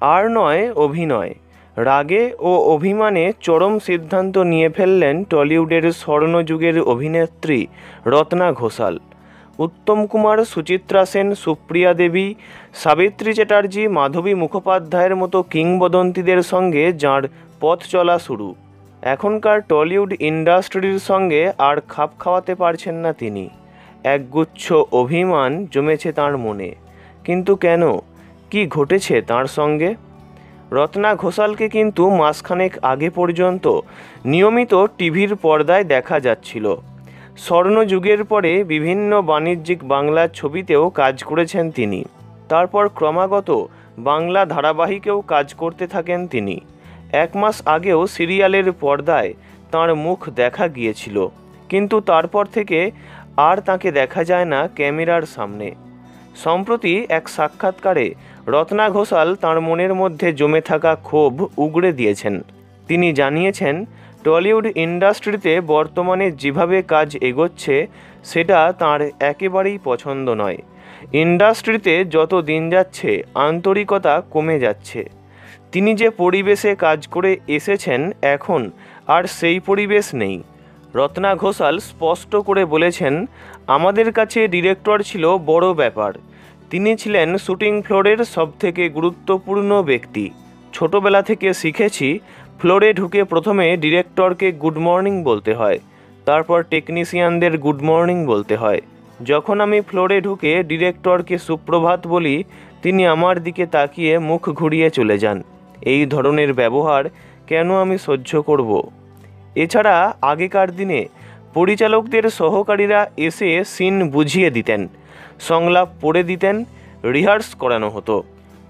আর নয় অভিনয়। রাগে ও অভিমানে চরম সিদ্ধান্ত নিয়ে ফেললেন টলিউডের স্বর্ণযুগের অভিনেত্রী রত্না ঘোষাল। উত্তম কুমার, সুচিত্রা সেন, সুপ্রিয়া দেবী, সাবিত্রী চ্যাটার্জি, মাধবী মুখোপাধ্যায়ের মতো কিংবদন্তিদের সঙ্গে যাঁর পথ চলা শুরু। এখনকার টলিউড ইন্ডাস্ট্রির সঙ্গে আর খাপ খাওয়াতে পারছেন না তিনি। একগুচ্ছ অভিমান জমেছে তার মনে। কিন্তু কেন? কি ঘটেছে তার সঙ্গে? রত্না ঘোষালকে কিন্তু মাসখানেক আগে পর্যন্ত নিয়মিত টিভির পর্দায় দেখা যাচ্ছিল। স্বর্ণযুগের পরে বিভিন্ন বাণিজ্যিক বাংলা ছবিতেও কাজ করেছেন তিনি। তারপর ক্রমাগত বাংলা ধারাবাহিকেও কাজ করতে থাকেন তিনি। এক মাস আগেও সিরিয়ালের পর্দায় তার মুখ দেখা গিয়েছিল। কিন্তু তারপর থেকে আর তাকে দেখা যায় না ক্যামেরার সামনে। সম্প্রতি এক সাক্ষাৎকারে রত্না ঘোষাল তাঁর মনের মধ্যে জমে থাকা ক্ষোভ উগড়ে দিয়েছেন। তিনি জানিয়েছেন, টলিউড ইন্ডাস্ট্রিতে বর্তমানে যেভাবে কাজ এগোচ্ছে, সেটা তার একেবারেই পছন্দ নয়। ইন্ডাস্ট্রিতে যত দিন যাচ্ছে, আন্তরিকতা কমে যাচ্ছে। তিনি যে পরিবেশে কাজ করে এসেছেন এখন, আর সেই পরিবেশ নেই। রত্না ঘোষাল স্পষ্ট করে বলেছেন, আমাদের কাছে ডিরেক্টর ছিল বড় ব্যাপার। তিনি ছিলেন শুটিং ফ্লোরের সবথেকে গুরুত্বপূর্ণ ব্যক্তি। ছোটবেলা থেকে শিখেছি, ফ্লোরে ঢুকে প্রথমে ডিরেক্টরকে গুড মর্নিং বলতে হয়, তারপর টেকনিশিয়ানদের গুড মর্নিং বলতে হয়। যখন আমি ফ্লোরে ঢুকে ডিরেক্টরকে সুপ্রভাত বলি, তিনি আমার দিকে তাকিয়ে মুখ ঘুরিয়ে চলে যান। এই ধরনের ব্যবহার কেন আমি সহ্য করব? এছাড়া আগেকার দিনে পরিচালকদের সহকারীরা এসে সিন বুঝিয়ে দিতেন। সংলাপ পড়ে দিতেন, রিহার্স করানো হতো।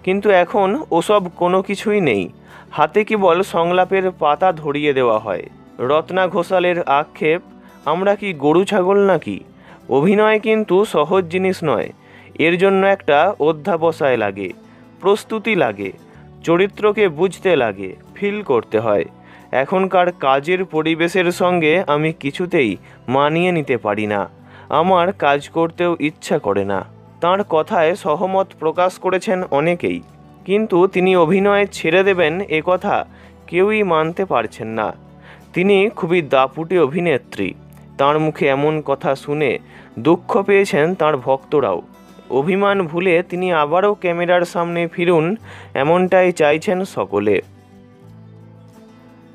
কিন্তু এখন ওসব কোনো কিছুই নেই। হাতে কেবল সংলাপের পাতা ধরিয়ে দেওয়া হয়। রত্না ঘোষালের আক্ষেপ, আমরা কি গরু ছাগল নাকি? অভিনয় কিন্তু সহজ জিনিস নয়। এর জন্য একটা অধ্যাবসায় লাগে, প্রস্তুতি লাগে, চরিত্রকে বুঝতে লাগে, ফিল করতে হয়। এখনকার কাজের পরিবেশের সঙ্গে আমি কিছুতেই মানিয়ে নিতে পারি না। আমার কাজ করতেও ইচ্ছা করে না। তার কথায় সহমত প্রকাশ করেছেন অনেকেই, কিন্তু তিনি অভিনয় ছেড়ে দেবেন এ কথা কেউই মানতে পারছেন না। তিনি খুবই দাপুটে অভিনেত্রী, তার মুখে এমন কথা শুনে দুঃখ পেয়েছেন তার ভক্তরাও। অভিমান ভুলে তিনি আবারও ক্যামেরার সামনে ফিরুন, এমনটাই চাইছেন সকলে।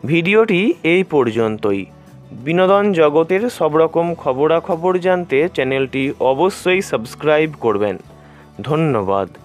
ভিডিওটি এই পর্যন্তই। বিনোদন জগতের সব রকম খবরাখবর জানতে চ্যানেলটি অবশ্যই সাবস্ক্রাইব করবেন। ধন্যবাদ।